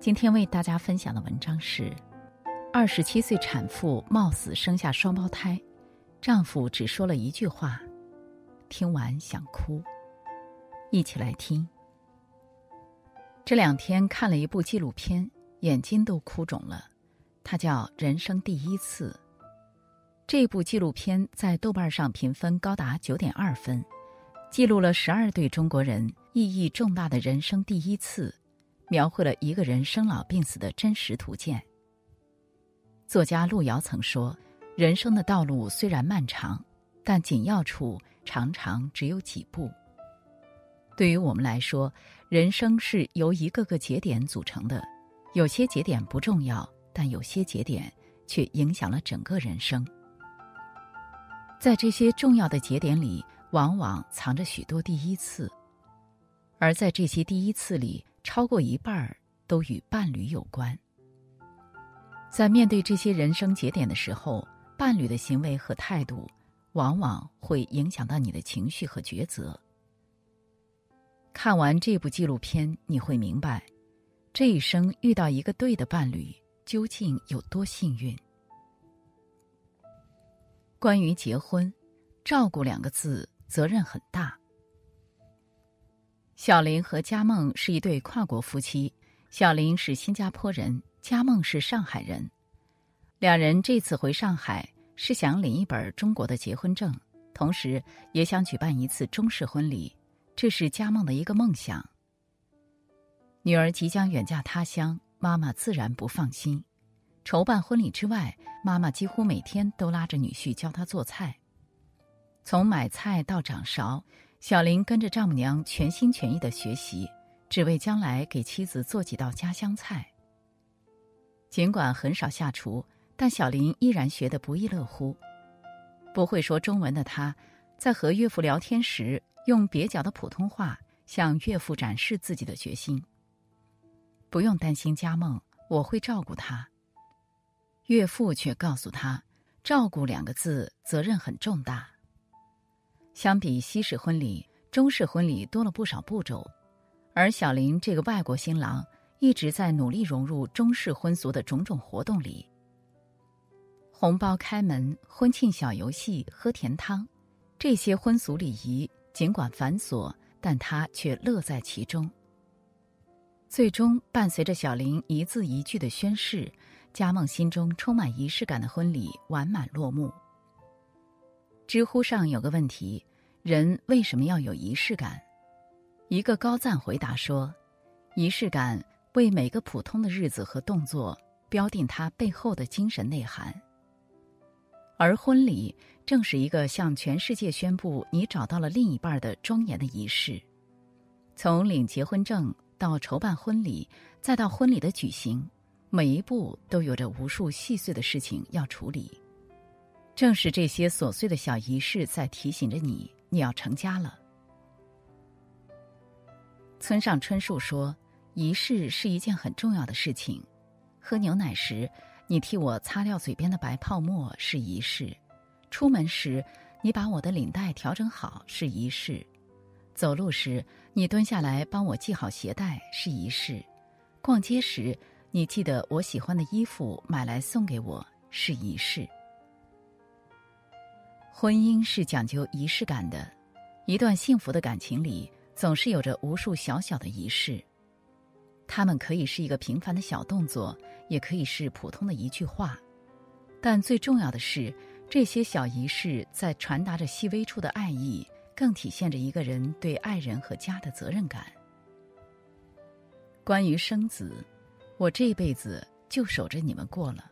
今天为大家分享的文章是：二十七岁产妇冒死生下双胞胎，丈夫只说了一句话，听完想哭。一起来听。这两天看了一部纪录片，眼睛都哭肿了。它叫《人生第一次》。这部纪录片在豆瓣上评分高达九点二分，记录了十二对中国人意义重大的人生第一次。描绘了一个人生老病死的真实图鉴。作家路遥曾说：“人生的道路虽然漫长，但紧要处常常只有几步。”对于我们来说，人生是由一个个节点组成的，有些节点不重要，但有些节点却影响了整个人生。在这些重要的节点里，往往藏着许多第一次，而在这些第一次里。超过一半儿都与伴侣有关。在面对这些人生节点的时候，伴侣的行为和态度，往往会影响到你的情绪和抉择。看完这部纪录片，你会明白，这一生遇到一个对的伴侣究竟有多幸运。关于结婚，照顾两个字，责任很大。小林和佳梦是一对跨国夫妻，小林是新加坡人，佳梦是上海人。两人这次回上海是想领一本中国的结婚证，同时也想举办一次中式婚礼，这是佳梦的一个梦想。女儿即将远嫁他乡，妈妈自然不放心。筹办婚礼之外，妈妈几乎每天都拉着女婿教他做菜，从买菜到掌勺。小林跟着丈母娘全心全意的学习，只为将来给妻子做几道家乡菜。尽管很少下厨，但小林依然学得不亦乐乎。不会说中文的他，在和岳父聊天时，用蹩脚的普通话向岳父展示自己的决心。不用担心家梦，我会照顾他。岳父却告诉他：“照顾两个字，责任很重大。”相比西式婚礼，中式婚礼多了不少步骤，而小林这个外国新郎一直在努力融入中式婚俗的种种活动里。红包开门、婚庆小游戏、喝甜汤，这些婚俗礼仪尽管繁琐，但他却乐在其中。最终，伴随着小林一字一句的宣誓，佳梦心中充满仪式感的婚礼完满落幕。知乎上有个问题：人为什么要有仪式感？一个高赞回答说：“仪式感为每个普通的日子和动作标定它背后的精神内涵。”而婚礼正是一个向全世界宣布你找到了另一半的庄严的仪式。从领结婚证到筹办婚礼，再到婚礼的举行，每一步都有着无数细碎的事情要处理。正是这些琐碎的小仪式，在提醒着你，你要成家了。村上春树说：“仪式是一件很重要的事情。喝牛奶时，你替我擦掉嘴边的白泡沫是仪式；出门时，你把我的领带调整好是仪式；走路时，你蹲下来帮我系好鞋带是仪式；逛街时，你记得我喜欢的衣服买来送给我是仪式。”婚姻是讲究仪式感的，一段幸福的感情里总是有着无数小小的仪式，它们可以是一个平凡的小动作，也可以是普通的一句话，但最重要的是，这些小仪式在传达着细微处的爱意，更体现着一个人对爱人和家的责任感。关于生子，我这辈子就守着你们过了。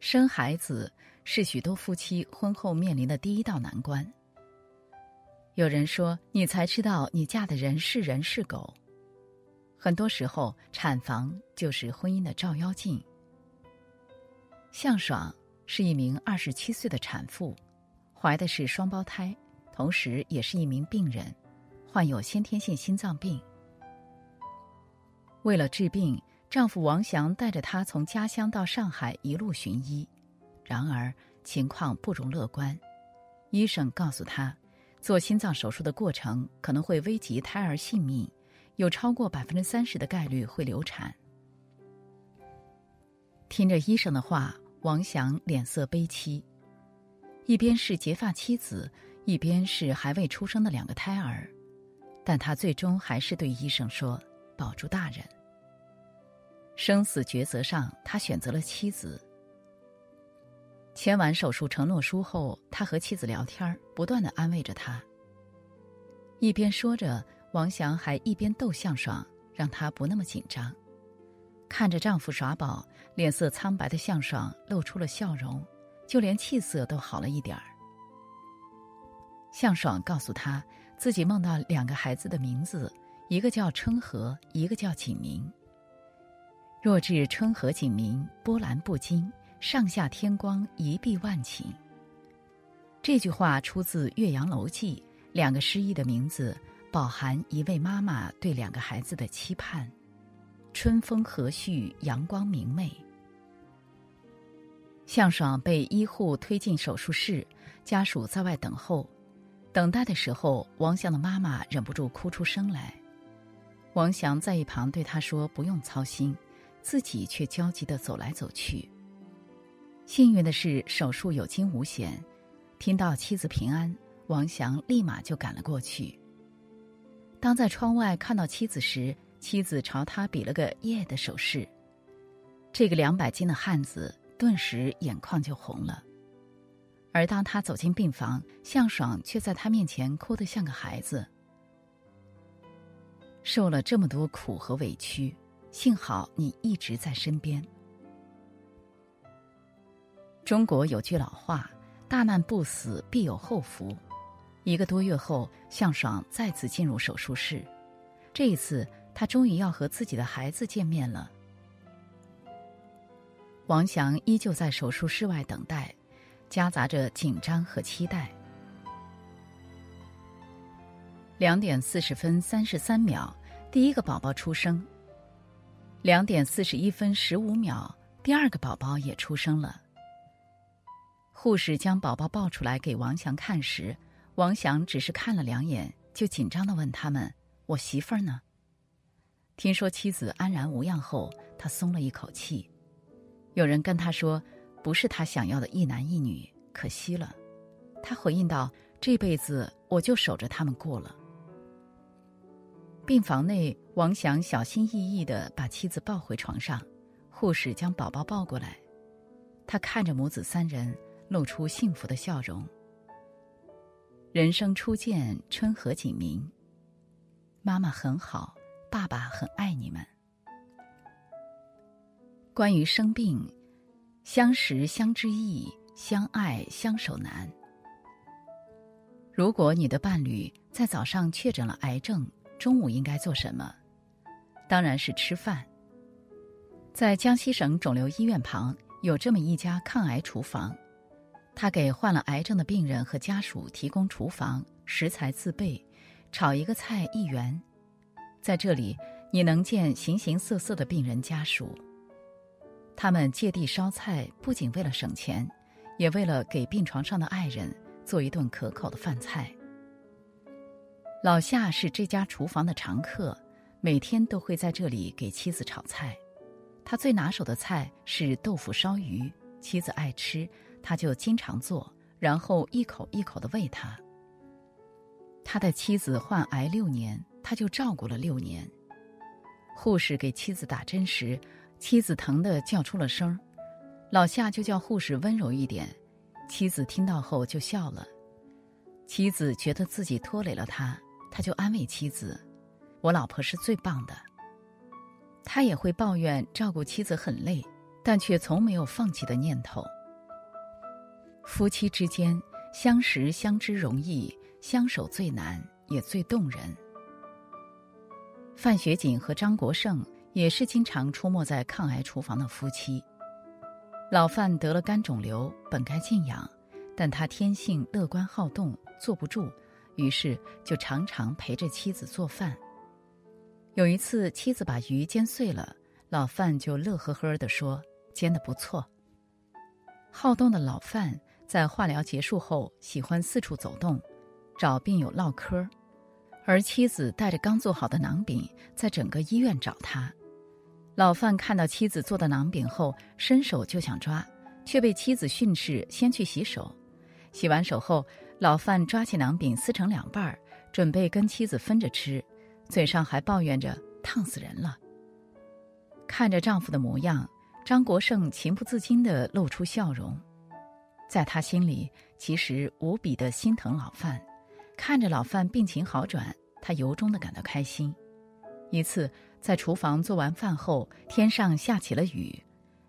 生孩子。是许多夫妻婚后面临的第一道难关。有人说：“你才知道你嫁的人是人是狗。”很多时候，产房就是婚姻的照妖镜。向爽是一名二十七岁的产妇，怀的是双胞胎，同时也是一名病人，患有先天性心脏病。为了治病，丈夫王翔带着她从家乡到上海一路寻医。然而情况不容乐观，医生告诉他，做心脏手术的过程可能会危及胎儿性命，有超过百分之三十的概率会流产。听着医生的话，王祥脸色悲戚，一边是结发妻子，一边是还未出生的两个胎儿，但他最终还是对医生说：“保住大人。”生死抉择上，他选择了妻子。签完手术承诺书后，他和妻子聊天，不断的安慰着他。一边说着，王翔还一边逗向爽，让他不那么紧张。看着丈夫耍宝，脸色苍白的向爽露出了笑容，就连气色都好了一点儿。向爽告诉他，自己梦到两个孩子的名字，一个叫春和，一个叫景明。若至春和景明，波澜不惊。上下天光，一碧万顷。这句话出自《岳阳楼记》，两个诗意的名字饱含一位妈妈对两个孩子的期盼。春风和煦，阳光明媚。向爽被医护推进手术室，家属在外等候。等待的时候，王祥的妈妈忍不住哭出声来。王祥在一旁对他说：“不用操心。”自己却焦急的走来走去。幸运的是，手术有惊无险。听到妻子平安，王翔立马就赶了过去。当在窗外看到妻子时，妻子朝他比了个耶的手势。这个两百斤的汉子顿时眼眶就红了。而当他走进病房，向爽却在他面前哭得像个孩子。受了这么多苦和委屈，幸好你一直在身边。中国有句老话：“大难不死，必有后福。”一个多月后，向爽再次进入手术室。这一次，他终于要和自己的孩子见面了。王翔依旧在手术室外等待，夹杂着紧张和期待。两点四十分三十三秒，第一个宝宝出生。两点四十一分十五秒，第二个宝宝也出生了。护士将宝宝抱出来给王翔看时，王翔只是看了两眼，就紧张的问他们：“我媳妇儿呢？”听说妻子安然无恙后，他松了一口气。有人跟他说：“不是他想要的一男一女，可惜了。”他回应道：“这辈子我就守着他们过了。”病房内，王翔小心翼翼的把妻子抱回床上，护士将宝宝抱过来，他看着母子三人。露出幸福的笑容。人生初见春和景明，妈妈很好，爸爸很爱你们。关于生病，相识相知易，相爱相守难。如果你的伴侣在早上确诊了癌症，中午应该做什么？当然是吃饭。在江西省肿瘤医院旁有这么一家抗癌厨房。他给患了癌症的病人和家属提供厨房，食材自备，炒一个菜一元。在这里，你能见形形色色的病人家属。他们借地烧菜，不仅为了省钱，也为了给病床上的爱人做一顿可口的饭菜。老夏是这家厨房的常客，每天都会在这里给妻子炒菜。他最拿手的菜是豆腐烧鱼，妻子爱吃。他就经常做，然后一口一口的喂他。他的妻子患癌六年，他就照顾了六年。护士给妻子打针时，妻子疼得叫出了声，老夏就叫护士温柔一点。妻子听到后就笑了。妻子觉得自己拖累了他，他就安慰妻子：“我老婆是最棒的。”他也会抱怨照顾妻子很累，但却从没有放弃的念头。夫妻之间相识相知容易，相守最难也最动人。范学锦和张国胜也是经常出没在抗癌厨房的夫妻。老范得了肝肿瘤，本该静养，但他天性乐观好动，坐不住，于是就常常陪着妻子做饭。有一次，妻子把鱼煎碎了，老范就乐呵呵地说：“煎得不错。”好动的老范。在化疗结束后，喜欢四处走动，找病友唠嗑。而妻子带着刚做好的馕饼，在整个医院找他。老范看到妻子做的馕饼后，伸手就想抓，却被妻子训斥先去洗手。洗完手后，老范抓起馕饼撕成两半儿，准备跟妻子分着吃，嘴上还抱怨着烫死人了。看着丈夫的模样，张国胜情不自禁地露出笑容，在他心里，其实无比的心疼老范。看着老范病情好转，他由衷的感到开心。一次在厨房做完饭后，天上下起了雨，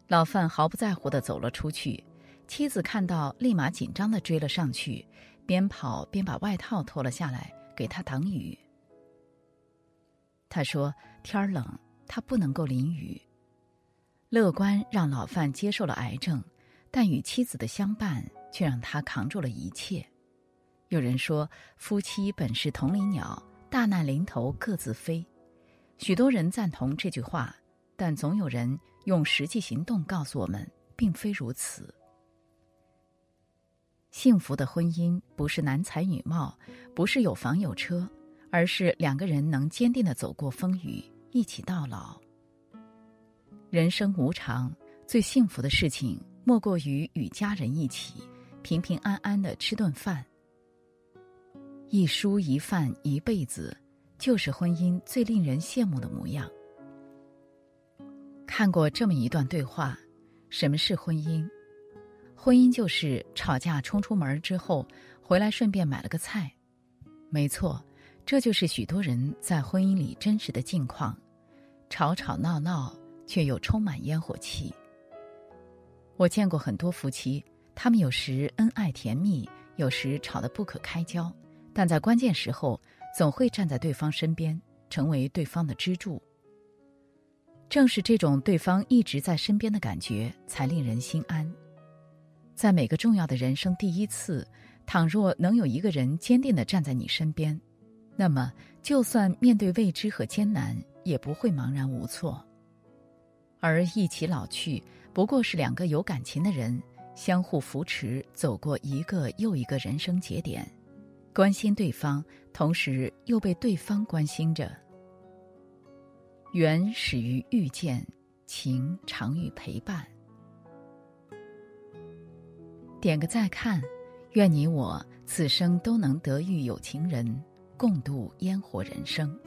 老范毫不在乎的走了出去。妻子看到，立马紧张的追了上去，边跑边把外套脱了下来给他挡雨。他说：“天儿冷，他不能够淋雨。”乐观让老范接受了癌症，但与妻子的相伴却让他扛住了一切。有人说，夫妻本是同林鸟，大难临头各自飞。许多人赞同这句话，但总有人用实际行动告诉我们，并非如此。幸福的婚姻不是男才女貌，不是有房有车，而是两个人能坚定的走过风雨，一起到老。人生无常，最幸福的事情莫过于与家人一起平平安安的吃顿饭。一蔬一饭一辈子，就是婚姻最令人羡慕的模样。看过这么一段对话：什么是婚姻？婚姻就是吵架冲出门之后，回来顺便买了个菜。没错，这就是许多人在婚姻里真实的境况：吵吵闹闹，却又充满烟火气。我见过很多夫妻，他们有时恩爱甜蜜，有时吵得不可开交。但在关键时候，总会站在对方身边，成为对方的支柱。正是这种对方一直在身边的感觉，才令人心安。在每个重要的人生第一次，倘若能有一个人坚定的站在你身边，那么就算面对未知和艰难，也不会茫然无措。而一起老去，不过是两个有感情的人相互扶持，走过一个又一个人生节点。关心对方，同时又被对方关心着。缘始于遇见，情长于陪伴。点个再看，愿你我此生都能得遇有情人，共度烟火人生。